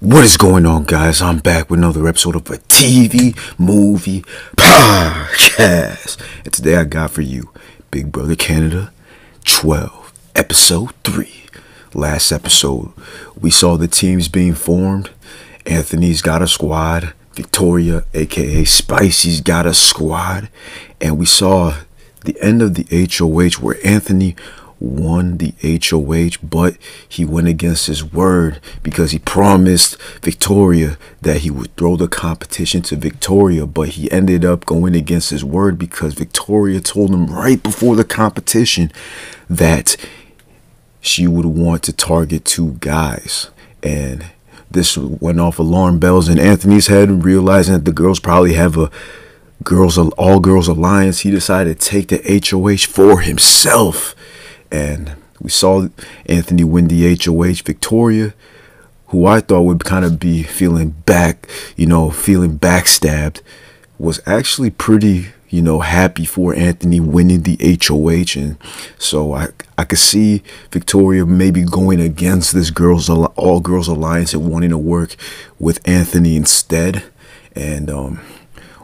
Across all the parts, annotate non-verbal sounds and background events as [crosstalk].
What is going on, guys? I'm back with another episode of a TV movie podcast. And today I got for you Big Brother Canada 12, episode 3. Last episode, we saw the teams being formed. Anthony's got a squad, Victoria, aka Spicy's got a squad, and we saw the end of the HOH where Anthony won the HOH, but he went against his word because he promised Victoria that he would throw the competition to Victoria, but he ended up going against his word because Victoria told him right before the competition that she would want to target two guys. And this went off alarm bells in Anthony's head, realizing that the girls probably have a girls all girls alliance. He decided to take the HOH for himself and we saw Anthony win the HOH. Victoria, who I thought would kind of be feeling back, you know, feeling backstabbed, was actually pretty, you know, happy for Anthony winning the HOH. And so I, I could see Victoria maybe going against this girls, all girls alliance and wanting to work with Anthony instead. And um,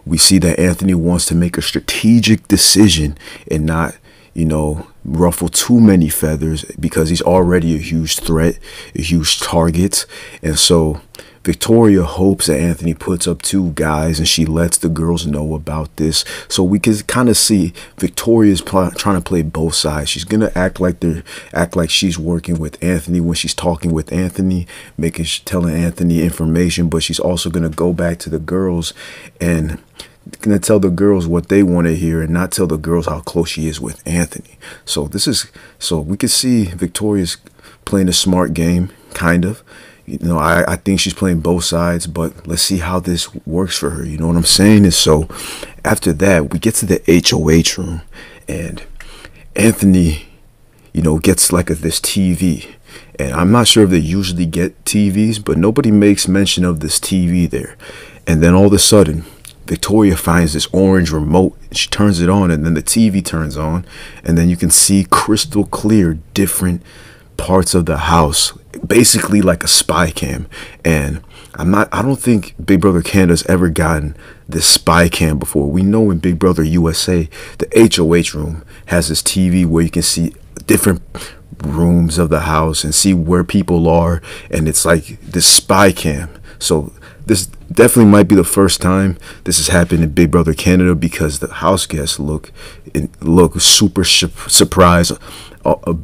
we see that Anthony wants to make a strategic decision and not you know, ruffle too many feathers because he's already a huge threat, a huge target. And so Victoria hopes that Anthony puts up two guys and she lets the girls know about this. So we can kind of see Victoria's trying to play both sides. She's going to act like they're act like she's working with Anthony when she's talking with Anthony, making telling Anthony information, but she's also going to go back to the girls and gonna tell the girls what they want to hear and not tell the girls how close she is with Anthony. So this is so we can see Victoria's playing a smart game, kind of. You know, I, I think she's playing both sides, but let's see how this works for her. You know what I'm saying? And so after that, we get to the HOH room and Anthony, you know, gets like a, this TV. And I'm not sure if they usually get TVs, but nobody makes mention of this TV there. And then all of a sudden, Victoria finds this orange remote. She turns it on, and then the TV turns on, and then you can see crystal clear different parts of the house, basically like a spy cam. And I'm not. I don't think Big Brother Canada's ever gotten this spy cam before. We know in Big Brother USA, the HOH room has this TV where you can see different rooms of the house and see where people are, and it's like this spy cam. So this definitely might be the first time this has happened in Big Brother Canada because the house guests look look super surprised of,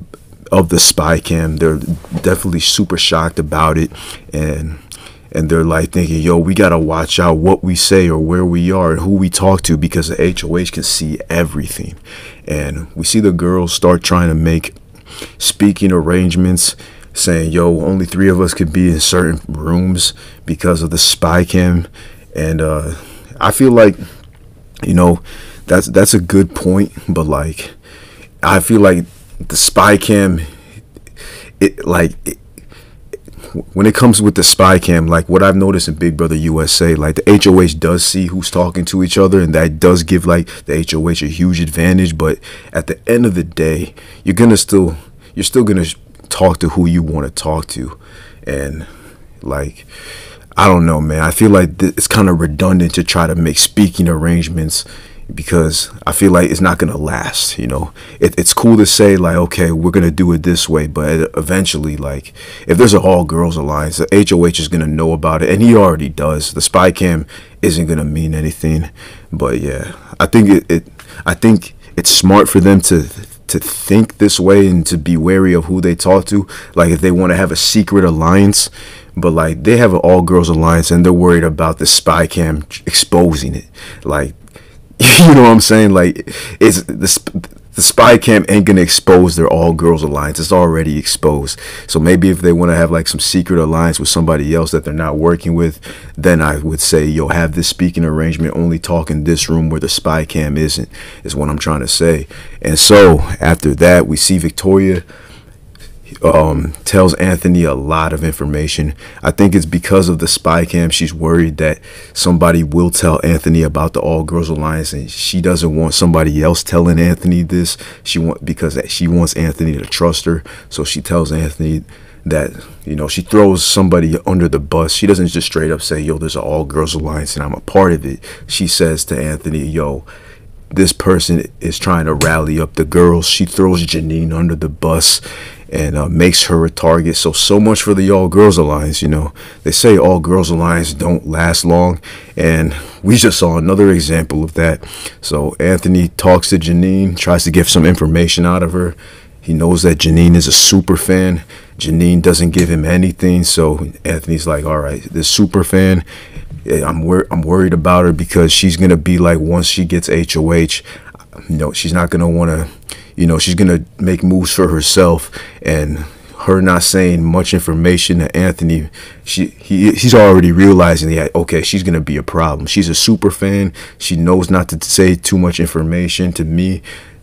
of the spy cam. They're definitely super shocked about it, and and they're like thinking, "Yo, we gotta watch out what we say or where we are and who we talk to because the HOH can see everything." And we see the girls start trying to make speaking arrangements saying, yo, only three of us could be in certain rooms because of the spy cam. And uh, I feel like, you know, that's that's a good point, but like I feel like the spy cam it like it, when it comes with the spy cam, like what I've noticed in Big Brother USA, like the HOH does see who's talking to each other, and that does give like the HOH a huge advantage. But at the end of the day, you're gonna still you're still gonna talk to who you want to talk to. And like, I don't know, man. I feel like th- it's kind of redundant to try to make speaking arrangements because I feel like it's not going to last. You know, it, it's cool to say like, okay, we're going to do it this way, but eventually, like, if there's an all girls alliance, the HOH is going to know about it, and he already does. The spy cam isn't going to mean anything, but yeah, I think it, it I think it's smart for them to to think this way and to be wary of who they talk to. Like if they want to have a secret alliance, but like they have an all girls alliance and they're worried about the spy cam exposing it. Like [laughs] you know what I'm saying? Like it's the the spy cam ain't gonna expose their all girls alliance. It's already exposed. So maybe if they want to have like some secret alliance with somebody else that they're not working with, then I would say, yo, have this speaking arrangement only talk in this room where the spy cam isn't, is what I'm trying to say. And so after that, we see Victoria um, tells Anthony a lot of information. I think it's because of the spy cam. She's worried that somebody will tell Anthony about the All Girls Alliance, and she doesn't want somebody else telling Anthony this. She want because she wants Anthony to trust her, so she tells Anthony that you know she throws somebody under the bus. She doesn't just straight up say, "Yo, there's an all girls alliance and I'm a part of it." She says to Anthony, "Yo." This person is trying to rally up the girls. She throws Janine under the bus and uh, makes her a target. So, so much for the All Girls Alliance. You know, they say All Girls Alliance don't last long, and we just saw another example of that. So, Anthony talks to Janine, tries to get some information out of her. He knows that Janine is a super fan. Janine doesn't give him anything, so Anthony's like, "All right, this super fan, I'm wor- I'm worried about her because she's gonna be like once she gets HOH, you know, she's not gonna want to, you know, she's gonna make moves for herself and." Her not saying much information to Anthony, she he he's already realizing that okay, she's gonna be a problem. She's a super fan. She knows not to say too much information to me.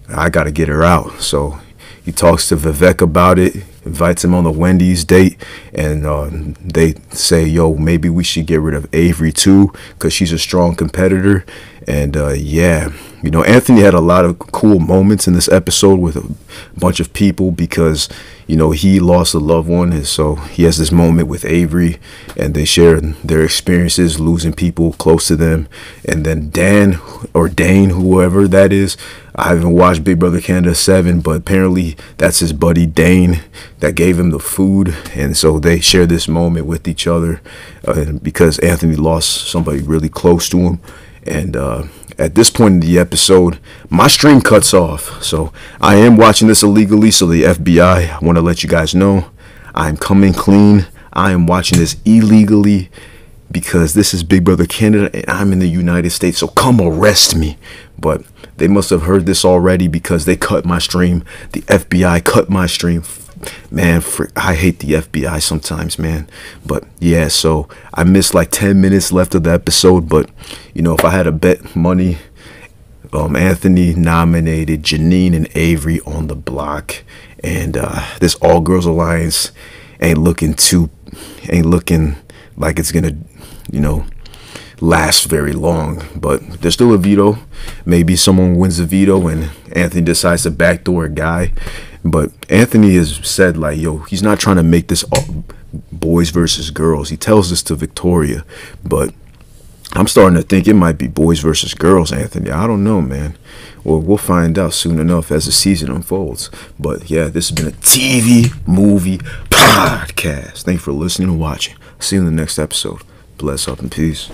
I gotta get her out. So he talks to Vivek about it, invites him on a Wendy's date, and uh, they say, "Yo, maybe we should get rid of Avery too, because she's a strong competitor." And uh, yeah, you know, Anthony had a lot of cool moments in this episode with a bunch of people because you know he lost a loved one, and so he has this moment with Avery, and they share their experiences losing people close to them. And then Dan or Dane, whoever that is, I haven't watched Big Brother Canada 7, but apparently that's his buddy Dane that gave him the food. And so they share this moment with each other uh, because Anthony lost somebody really close to him. And uh, at this point in the episode, my stream cuts off. So I am watching this illegally. So the FBI, I want to let you guys know I'm coming clean. I am watching this illegally because this is Big Brother Canada and I'm in the United States. So come arrest me. But they must have heard this already because they cut my stream. The FBI cut my stream. Man, I hate the FBI sometimes, man. But yeah, so I missed like 10 minutes left of the episode. But, you know, if I had to bet money, um, Anthony nominated Janine and Avery on the block. And uh, this All Girls Alliance ain't looking too, ain't looking like it's going to, you know, last very long. But there's still a veto. Maybe someone wins the veto and Anthony decides to backdoor a guy. But Anthony has said like, yo, he's not trying to make this boys versus girls. He tells this to Victoria, but I'm starting to think it might be boys versus girls, Anthony. I don't know, man. Well, we'll find out soon enough as the season unfolds. But yeah, this has been a TV movie podcast. Thank you for listening and watching. See you in the next episode. Bless up and peace.